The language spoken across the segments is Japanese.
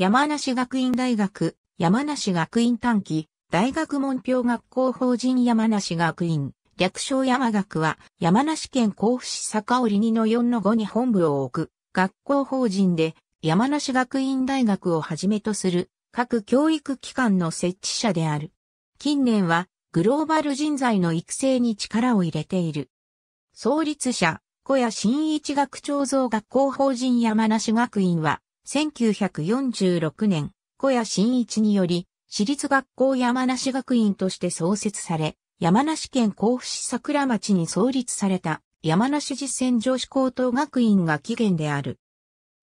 山梨学院大学、山梨学院短期、大学門標学校法人山梨学院、略称山学は、山梨県甲府市坂織2の4の5に本部を置く、学校法人で、山梨学院大学をはじめとする、各教育機関の設置者である。近年は、グローバル人材の育成に力を入れている。創立者、小谷新一学長造学校法人山梨学院は、1946年、小谷新一により、私立学校山梨学院として創設され、山梨県甲府市桜町に創立された山梨実践女子高等学院が起源である。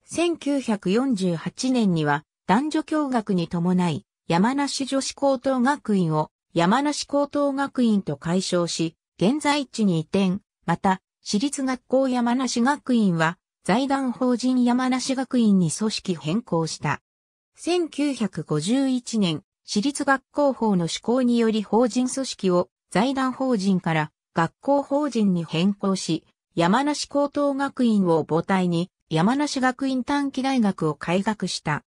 1948年には男女共学に伴い山梨女子高等学院を山梨高等学院と改称し、現在地に移転、また、私立学校山梨学院は財団法人山梨学院に組織変更した。1951年、私立学校法の施行により法人組織を財団法人から学校法人に変更し、山梨高等学院を母体に山梨学院短期大学を開学した。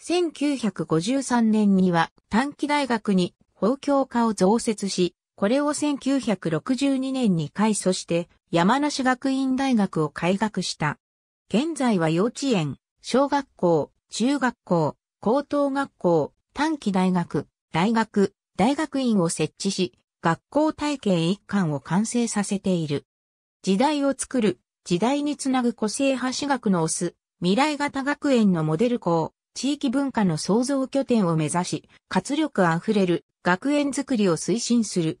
1953年には短期大学に法教科を増設し、これを1962年に改祖して山梨学院大学を開学した。現在は幼稚園、小学校、中学校、高等学校、短期大学、大学、大学院を設置し、学校体系一貫を完成させている。時代を作る、時代につなぐ個性派私学のオス、未来型学園のモデル校、地域文化の創造拠点を目指し、活力あふれる学園づくりを推進する。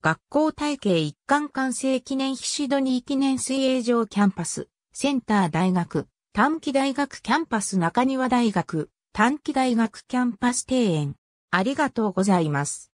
学校体系一貫完成記念非シドニー記念水泳場キャンパス。センター大学、短期大学キャンパス中庭大学、短期大学キャンパス庭園。ありがとうございます。